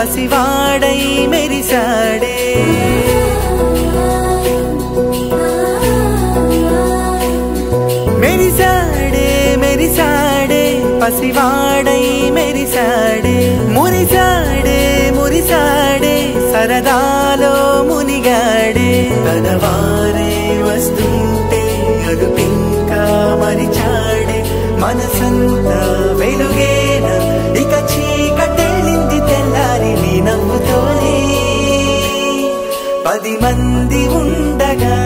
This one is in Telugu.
పసివాడై మెరిసాడే మెరిసాడే మెరిసాడే పసివాడై మెరిసాడే మురిసాడే మురిసాడే సరదాలో మునిగాడే. తన వారే వస్తుంటే అదుపింకా మరిచాడే. మనసంతా వెలుగేన పది మంది ఉండగా